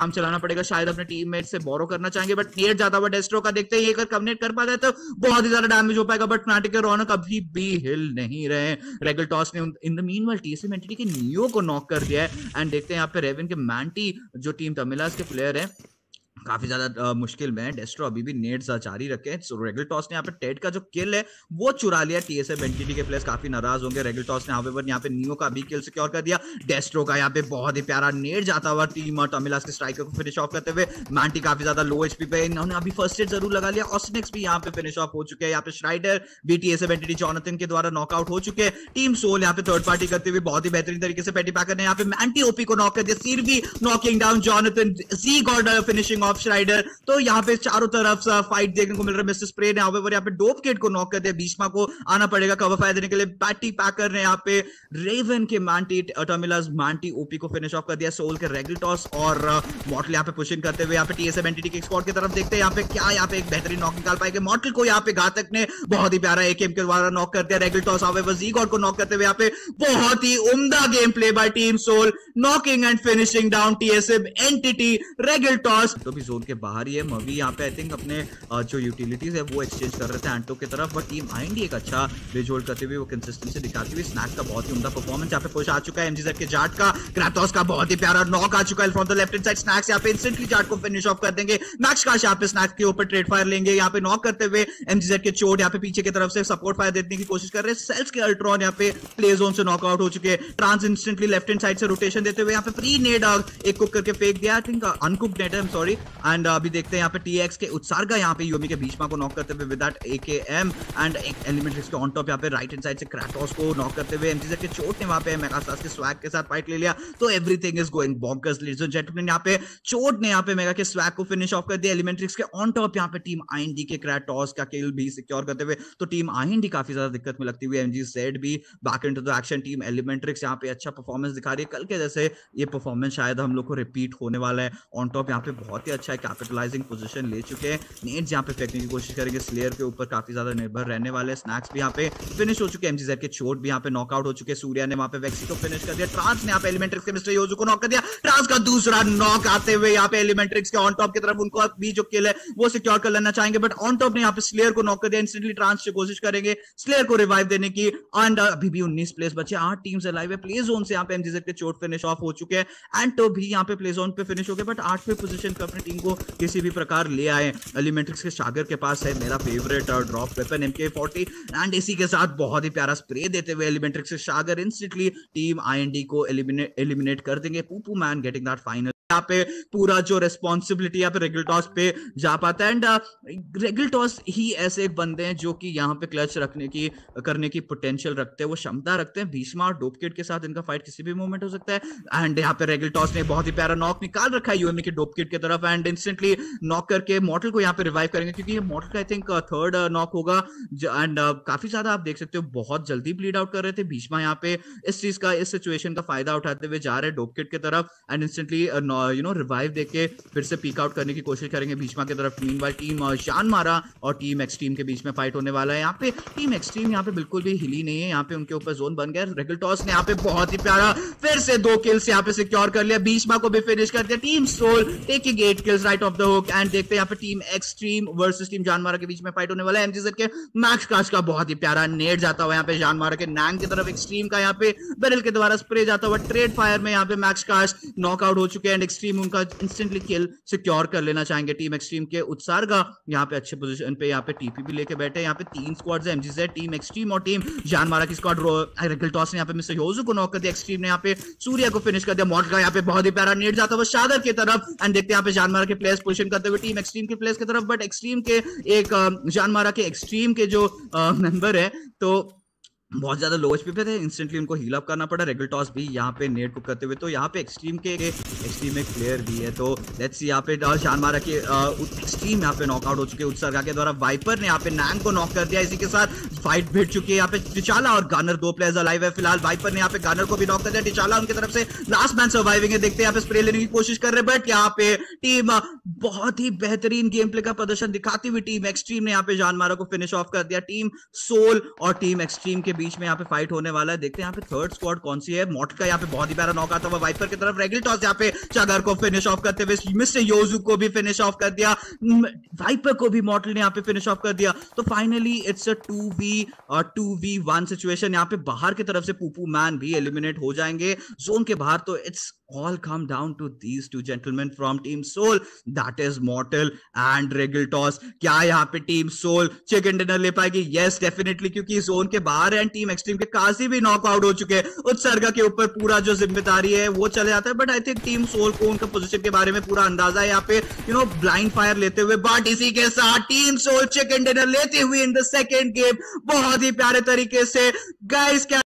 काम चलाना पड़ेगा, शायद अपने टीममेट से बोरो करना चाहेंगे बट नियर ज़्यादा हुआ डेस्ट्रो का, देखते हैं ये अगर कमनेट कर पाता है तो बहुत ही ज़्यादा डैमेज हो पाएगा बट फ्नाटिक के रौनक अभी भी हिल नहीं रहे रेगल टॉस ने in the mean TSM Entity के नियो को नॉक कर दिया है एंड देखते हैं यहाँ पे रेवन के मैंटी जो टीम तमिलास के प्लेयर है काफ़ी ज़्यादा मुश्किल में डेस्ट्रो अभी भी नेट नेट्स जारी रखे सो रेगल टॉस ने यहाँ पे टेड का जो किल है, वो चुरा लिया। टीएसएफ एनटीटी के प्लेयर्स काफ़ी नाराज़ होंगे। रेगल टॉस ने यहाँ यहाँ पे नियो का भी किल सिक्योर कर दिया। डेस्ट्रो का यहाँ पे बहुत ही प्यारा नेट जाता हुआ टीम और टमिलास के स्ट्राइकर को फिनिश ऑफ़ करते हुए मैंटी काफ़ी ज़्यादा लो एचपी पे इन्होंने अभी फ़र्स्ट एड ज़रूर लगा लिया। ऑस्टिनिक्स भी यहाँ पे फिनिश ऑफ़ हो चुके हैं। यहाँ पे श्राइडर भी टीएसएफ एनटीटी जॉनथन के द्वारा नॉकआउट हो चुके हैं। टीम सोल यहाँ पे थर्ड पार्टी करते हुए बहुत ही बेहतरीन तरीके से पेटी पैकर ने यहाँ पे मैंटी ओपी को नॉक कर दिया। सिर भी नॉकिंग डाउन जॉनथन जी गॉर्डर फिनिशिंग ऑफ़ श्राइडर तो यहाँ पे चारों तरफ़ फाइट देखने को मिल रहा है मिस्टर स्प्रे ने। यहाँ पे डोप केट को नॉक कर दिया। बीचमा को आना पड़ेगा कवर फायर देने के लिए। पैटी पैकर ने यहाँ पे रेवन के मांटी टर्मिलस मांटी ओपी को फिनिश ऑफ़ कर दिया। सोल के रेगल टॉस और मॉटल यहाँ पे पुशिंग करते हुए यहाँ पे टीएसएम एंटिटी के स्क्वाड की तरफ़ देखते हैं। यहाँ पे क्या यहाँ पे एक बेहतरीन नॉक निकाल पाएँगे। मॉटल को यहाँ पे घातक ने बहुत ही प्यारा एक के द्वारा नॉक कर दिया। रेगल टॉस आवे जी गॉड को नॉक करते हुए यहाँ पे बहुत ही उमदा game play by team Soul knocking and finishing down TSM Entity Regaltos तो भी जोन के बाहर ही है। मवी यहाँ पे आई थिंक अपने जो यूटिलिटीज है, वो एक्सचेंज कर रहे थे एंटो की तरफ़ बट टीम आएँगे एक अच्छा बेज होल्ड करते हुए, वो कंसिस्टेंसी दिखाती हुई स्नैक का बहुत ही उमदा परफॉर्मेंस यहाँ पे पुश आ चुका है एमजीजेड के जाट का। क्रैथोस का बहुत ही प्यारा नॉक आ चुका है from the left hand side Snax यहाँ पे इंस्टेंटली जाट को फिनिश ऑफ़ कर देंगे। मैक्स काश यहाँ पे स्नैक्स के ऊपर ट्रेड फायर लेंगे। यहाँ पे नॉक करते हुए एमजीजेड के चोट यहाँ पे पीछे की तरफ़ से सपोर्ट फायर देने की कोशिश कर रहे हैं। सेल्स के अल्ट्रॉन यहाँ पे प्ले जोन से नॉकआउट हो चुके हैं। ट्रांस इंस्टेंटली लेफ़्ट हैंड साइड से रोटेशन देते हुए यहाँ पे प्री नेड एक कुक करके फेंक दिया। आई थिंक अनकुक नेट है सॉरी एंड अभी देखते हैं यहाँ पे टीएक्स के उत्सारगा यहाँ पे यूमी के बीच को नॉक करते हुए विद दैट एकेएम एंड एक एलिमेंट इसके ऑन टॉप यहाँ पे राइट हैंड साइड से क्रैटोस को नॉक करते हुए एमजीजे के चोट ने वहाँ पे मेगास्टार्स के स्वैग के साथ फाइट ले लिया। तो everything is going bonkers ladies and यहाँ पे चोट ने यहाँ पे मेगा के स्वैग को फिनिश ऑफ़ कर दिया। एलिमेंट्रिक्स के ऑन टॉप यहाँ पे टीम आईएनडी के क्रैटोस का किल भी सिक्योर करते हुए तो टीम आईएनडी काफ़ी ज़्यादा दिक्कत में लगती हुई एमजी सेड भी back into the action team Elementrix यहाँ पे अच्छा परफॉर्मेंस दिखा रही है। कल के जैसे ये परफॉर्मेंस शायद हम लोग को रिपीट होने वाला है। ऑन टॉप यहाँ पे बहुत ही अच्छा है कैपिटलाइजिंग पोजिशन ले चुके हैं। नेट यहाँ पे फेंकने की कोशिश करेंगे। स्लेयर के ऊपर काफ़ी ज़्यादा निर्भर रहने वाले स्नैक्स भी यहाँ पे फिनिश हो चुके हैं। एमजीजेड के चोट भी यहाँ पे नॉकआउट हो चुके हैं। सूर्या ने वहाँ पे वैक्सी को फिनिश कर दिया। ट्रांस ने यहाँ पे एलिमेंट्रिक्स के मिस्टर योजू को नॉक कर दिया। ट्रांस का दूसरा नॉक आते हुए यहाँ पे एलिमेंट्रिक्स के ऑन टॉप की तरफ़ उनको भी जो किल है, वो सिक्योर कर लेना चाहेंगे। बट ऑन टॉप ने यहाँ पे स्लेयर को नॉक कर दिया। इंस्टेंटली ट्रांस से कोशिश करेंगे स्लेयर को रिवाइव देने की। एंड अभी भी उन्नीस प्लेस बचे। आठ टीम से लाइव है। प्ले जोन से यहाँ पे एमजीजेड के चोट फिनिश ऑफ़ हो चुके हैं। एंड तो भी यहाँ पे प्ले जोन पे फिनिश हो गए। बट आठवें पोजीशन पे अपनी टीम को किसी भी प्रकार ले आए एलिमेंट्रिक्स के सागर के पास है, मेरा favourite drop weapon M K forty and इसी के साथ बहुत ही प्यारा स्प्रे देते हुए एलिमेंट्रिक्स के सागर इंस्टेंटली टीम आईएनडी को एलिमिनेट एलिमिनेट कर देंगे। Poopoo man getting that final यहाँ पे पूरा जो रेस्पॉन्सिबिलिटी यहाँ पे रेगुल टॉस पे जा पाता है। एंड रेगुल टॉस ही ऐसे एक बंदे हैं जो कि यहाँ पे क्लच रखने की करने की पोटेंशियल रखते हैं। वो क्षमता रखते हैं। भीष्मा और डोपकिट के साथ इनका फाइट किसी भी मोमेंट हो सकता है। एंड यहाँ पे रेगुल टॉस ने बहुत ही प्यारा नॉक निकाल रखा है यूएमए के डोपकिट की तरफ़। एंड इंस्टेंटली नॉक करके मॉडल को यहाँ पे रिवाइव करेंगे क्योंकि ये मॉडल का आई थिंक थर्ड नॉक होगा। एंड uh, काफ़ी ज़्यादा आप देख सकते हो बहुत जल्दी ब्लीड आउट कर रहे थे। भीष्मा यहाँ पे इस चीज़ का इस सिचुएशन का फ़ायदा उठाते हुए जा रहे हैं डोपकिट की तरफ़। And instantly you know revive देके फिर से पीक आउट करने की कोशिश करेंगे भीष्मा की तरफ़। टीम वाई टीम शान मारा और टीम एक्सट्रीम के बीच में फाइट होने वाला है। यहाँ पे टीम एक्सट्रीम यहाँ पे बिल्कुल भी हिली नहीं है। यहाँ पे उनके ऊपर जोन बन गया रेगल टॉस ने यहाँ पे बहुत ही प्यारा फिर से दो किल्स यहाँ पे सिक्योर कर लिया। भीष्मा को भी फिनिश कर दिया। Team Soul taking eight kills right off the hook and देखते हैं यहाँ पे team Xtreme versus team Jaanmaara के बीच में फाइट होने वाला है। एमजीजेड के मैक्स काश का बहुत ही प्यारा नेट जाता हुआ यहाँ पे जानमारा के नैंग की तरफ़ एक्सट्रीम का यहाँ पे बेरल के द्वारा स्प्रे जाता हुआ ट्रेड फायर में यहाँ पे मैक्स काश नॉकआउट हो चुके हैं। एक्सट्रीम उनका इंस्टेंटली किल सिक्योर कर लेना चाहेंगे टीम एक्सट्रीम के। उत्सारगा यहाँ पे अच्छे पोजीशन पे यहाँ पे टीपी भी लेके बैठे यहाँ पे तीन स्क्वाड्स है M G Z team Xtreme और टीम जानमारा की स्क्वाड रेगल टॉस ने यहाँ पे मिस्टर योजू को नॉक कर दिया। एक्सट्रीम ने यहाँ पे सूर्य को फिनिश कर दिया। मॉडल का यहाँ पे बहुत ही प्यारा नेट जाता हुआ शागर की तरफ़। एंड देखते हैं यहाँ पे जानमारा के प्लेयर्स पोजिशन करते हुए टीम एक्सट्रीम के प्लेयर्स की तरफ़। बट एक्सट्रीम के एक जानमारा के एक्सट्रीम के जो मेंबर है तो बहुत ज़्यादा लो पे थे इंस्टेंटली उनको हील अप करना पड़ा। रेगल टॉस भी यहाँ पे नेट कुक करते हुए तो यहाँ पे एक्सट्रीम के एक्सट्रीम एक प्लेयर भी है तो लेट्स सी यहाँ पे शान मारा के एक्सट्रीम यहाँ पे नॉकआउट हो चुके उत्सर्गा के द्वारा। वाइपर ने यहाँ पे नैंग को नॉक कर दिया, इसी के साथ फाइट भिड़ चुकी है यहाँ पे टिचाला और गानर दो प्लेयर्स अलाइव है फ़िलहाल। वाइपर ने यहाँ पे गानर को भी नॉक कर दिया। टिचाला उनकी तरफ़ से लास्ट मैन सर्वाइविंग है, देखते हैं यहाँ पे स्प्रे लेने की कोशिश कर रहे बट यहाँ पे टीम बहुत ही बेहतरीन गेम प्ले का प्रदर्शन दिखाती हुई टीम एक्सट्रीम ने यहाँ पे जान मारा को फिनिश ऑफ़ कर दिया। टीम सोल और टीम एक्सट्रीम के बीच में यहाँ पे फाइट होने वाला है। देखते हैं यहाँ पे थर्ड स्क्वाड कौन सी है। मोट का यहाँ पे बहुत ही प्यारा नॉक आता हुआ वाइपर की तरफ़। रेगुलर टॉस यहाँ पे चागर को फिनिश ऑफ़ करते हुए मिस्टर योजू को भी फिनिश ऑफ़ कर दिया। वाइपर को भी मॉटल ने यहाँ पे फिनिश ऑफ़ कर दिया। तो finally it's a two v two v one situation यहाँ पे बाहर की तरफ़ से पूपू मैन भी एलिमिनेट हो जाएँगे। जोन के बाहर तो it's all come down to these two gentlemen from team soul that is mortal and regal toss क्या यहाँ पे टीम सोल चिकन डिनर ले पाएगी? यस डेफिनेटली क्योंकि जोन के बाहर एंड टीम एक्सट्रीम के काफ़ी भी नॉक आउट हो चुके हैं। उत्सर्गा के ऊपर पूरा जो ज़िम्मेदारी है, वो चले जाता है। But I think team Soul को, उनका पोजिशन के बारे में पूरा अंदाज़ा है। यहाँ पे यू नो ब्लाइंड फायर लेते हुए बट इसी के साथ टीम सोल चिकन डिनर लेते हुए इन द सेकेंड गेम बहुत ही प्यारे तरीके से। गाइस क्या